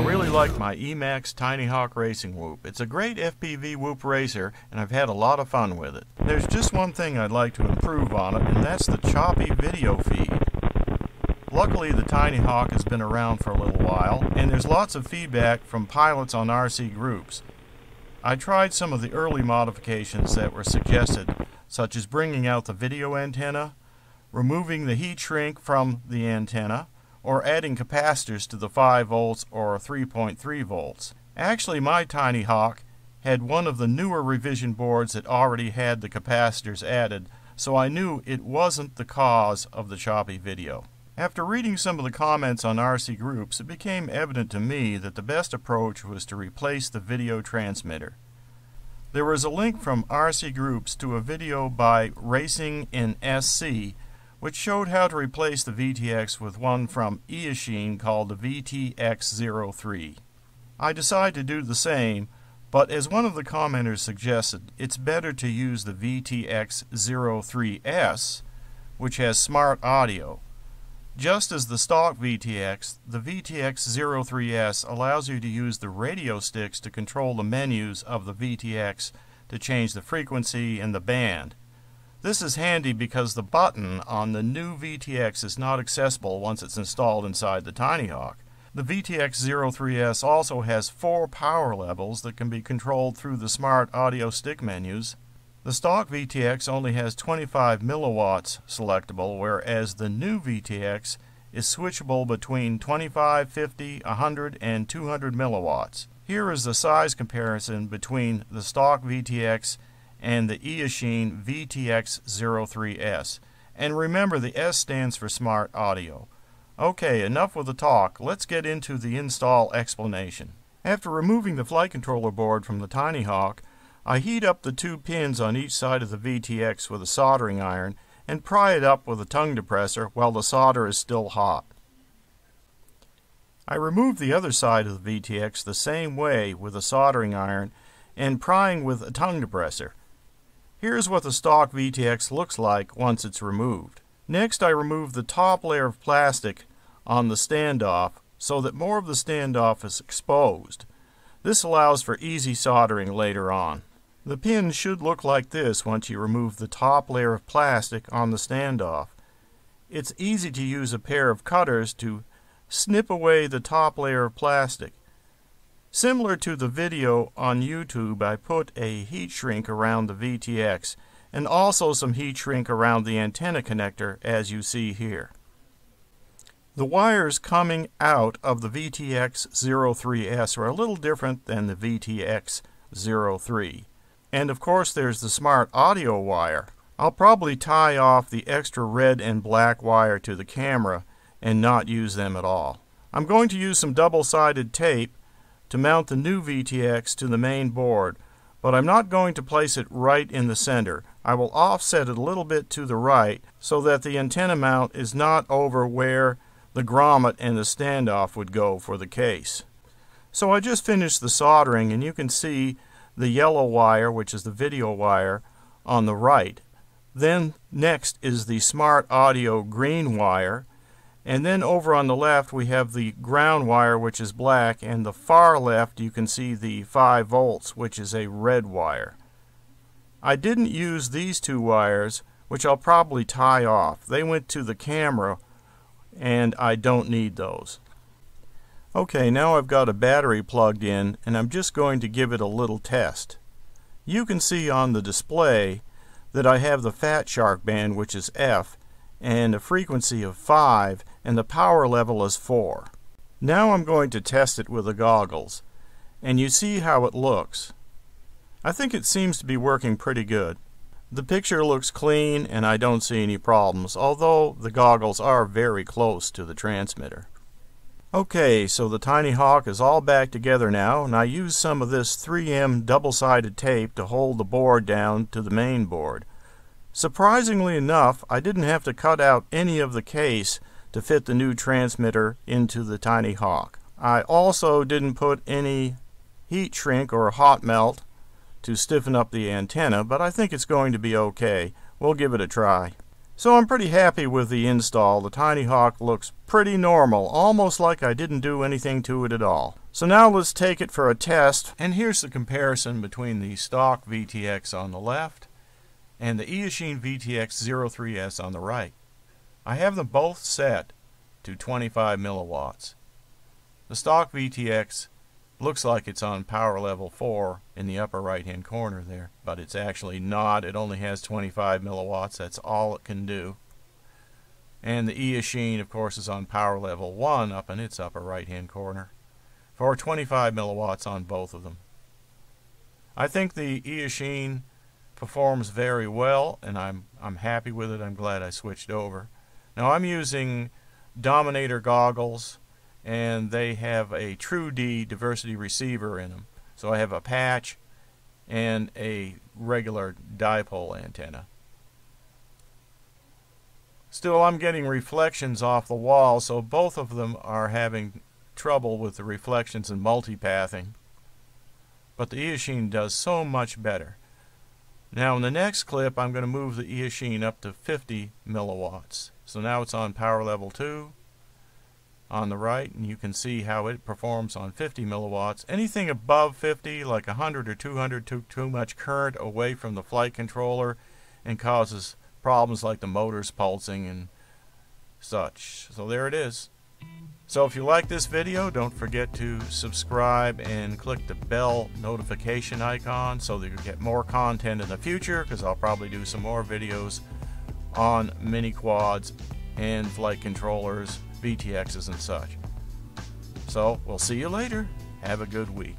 I really like my Emax Tiny Hawk Racing Whoop. It's a great FPV whoop racer and I've had a lot of fun with it. There's just one thing I'd like to improve on it and that's the choppy video feed. Luckily the Tiny Hawk has been around for a little while and there's lots of feedback from pilots on RC groups. I tried some of the early modifications that were suggested such as bringing out the video antenna, removing the heat shrink from the antenna, or adding capacitors to the 5 volts or 3.3 volts. Actually, my Tiny Hawk had one of the newer revision boards that already had the capacitors added, so I knew it wasn't the cause of the choppy video. After reading some of the comments on RC groups, it became evident to me that the best approach was to replace the video transmitter. There was a link from RC groups to a video by Racing in SC which showed how to replace the VTX with one from Eachine called the VTX03. I decided to do the same, but as one of the commenters suggested, it's better to use the VTX03S, which has smart audio. Just as the stock VTX, the VTX03S allows you to use the radio sticks to control the menus of the VTX to change the frequency and the band. This is handy because the button on the new VTX is not accessible once it's installed inside the Tiny Hawk. The VTX03S also has four power levels that can be controlled through the smart audio stick menus. The stock VTX only has 25 milliwatts selectable, whereas the new VTX is switchable between 25, 50, 100, and 200 milliwatts. Here is the size comparison between the stock VTX and the Eachine VTX03S. And remember, the S stands for Smart Audio. Okay, enough with the talk. Let's get into the install explanation. After removing the flight controller board from the Tiny Hawk, I heat up the two pins on each side of the VTX with a soldering iron and pry it up with a tongue depressor while the solder is still hot. I remove the other side of the VTX the same way with a soldering iron and prying with a tongue depressor. Here's what the stock VTX looks like once it's removed. Next I remove the top layer of plastic on the standoff so that more of the standoff is exposed. This allows for easy soldering later on. The pin should look like this once you remove the top layer of plastic on the standoff. It's easy to use a pair of cutters to snip away the top layer of plastic. Similar to the video on YouTube, I put a heat shrink around the VTX and also some heat shrink around the antenna connector as you see here. The wires coming out of the VTX03S are a little different than the VTX03. And of course there's the smart audio wire. I'll probably tie off the extra red and black wire to the camera and not use them at all. I'm going to use some double-sided tape to mount the new VTX to the main board, but I'm not going to place it right in the center. I will offset it a little bit to the right so that the antenna mount is not over where the grommet and the standoff would go for the case. So I just finished the soldering and you can see the yellow wire, which is the video wire, on the right. Then next is the smart audio green wire and then over on the left we have the ground wire which is black and the far left you can see the 5 volts which is a red wire. I didn't use these two wires which I'll probably tie off. They went to the camera and I don't need those. Okay now I've got a battery plugged in and I'm just going to give it a little test. You can see on the display that I have the Fat Shark band which is F and a frequency of 5 and the power level is 4. Now I'm going to test it with the goggles and you see how it looks. I think it seems to be working pretty good. The picture looks clean and I don't see any problems although the goggles are very close to the transmitter. Okay, so the Tiny Hawk is all back together now and I used some of this 3M double-sided tape to hold the board down to the main board. Surprisingly enough, I didn't have to cut out any of the case to fit the new transmitter into the Tiny Hawk. I also didn't put any heat shrink or hot melt to stiffen up the antenna, but I think it's going to be okay. We'll give it a try. So I'm pretty happy with the install. The Tiny Hawk looks pretty normal, almost like I didn't do anything to it at all. So now let's take it for a test. And here's the comparison between the stock VTX on the left and the Eachine VTX 03S on the right. I have them both set to 25 milliwatts. The stock VTX looks like it's on power level 4 in the upper right hand corner there, but it's actually not. It only has 25 milliwatts. That's all it can do. And the Eachine, of course, is on power level 1 up in its upper right hand corner for 25 milliwatts on both of them. I think the Eachine performs very well and I'm I'm happy with it. I'm glad I switched over. Now I'm using Dominator goggles and they have a True D diversity receiver in them. So I have a patch and a regular dipole antenna. Still, I'm getting reflections off the wall, so both of them are having trouble with the reflections and multipathing, but the Eachine does so much better. Now in the next clip I'm going to move the Eachine up to 50 milliwatts. So now it's on power level 2 on the right and you can see how it performs on 50 milliwatts. Anything above 50 like 100 or 200 took too much current away from the flight controller and causes problems like the motors pulsing and such. So there it is. So if you like this video, don't forget to subscribe and click the bell notification icon so that you get more content in the future because I'll probably do some more videos on mini quads and flight controllers, VTXs and such. So we'll see you later. Have a good week.